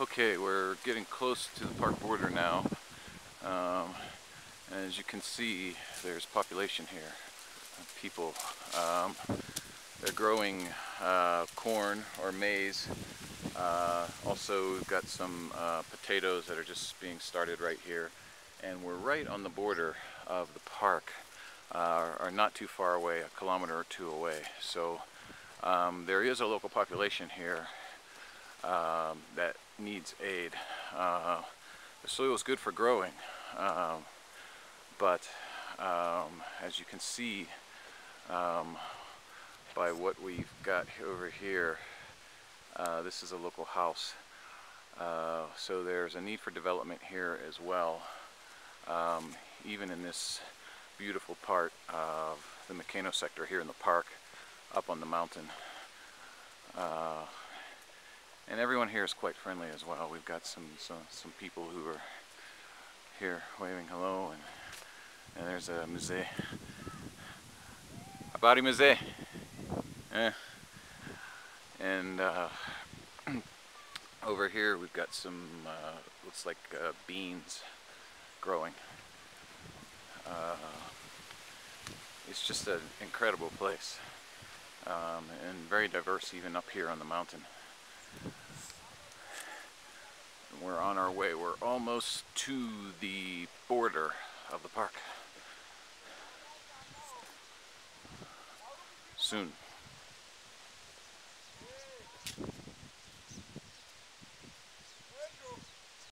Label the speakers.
Speaker 1: Okay, we're getting close to the park border now. Um, and as you can see, there's population here. People. Um, they're growing uh, corn or maize. Uh, also, we've got some uh, potatoes that are just being started right here. And we're right on the border of the park, uh, or not too far away, a kilometer or two away. So um, there is a local population here um, that needs aid. Uh, the soil is good for growing, um, but um, as you can see um, by what we've got over here, uh, this is a local house. Uh, so there's a need for development here as well, um, even in this beautiful part of the Mikeno sector here in the park, up on the mountain. Uh, and everyone here is quite friendly as well. We've got some some, some people who are here waving hello, and, and there's a mzee. Habari mzee. Eh. And uh, over here we've got some, uh, looks like uh, beans growing. Uh, it's just an incredible place um, and very diverse even up here on the mountain. We're on our way. We're almost to the border of the park. Soon.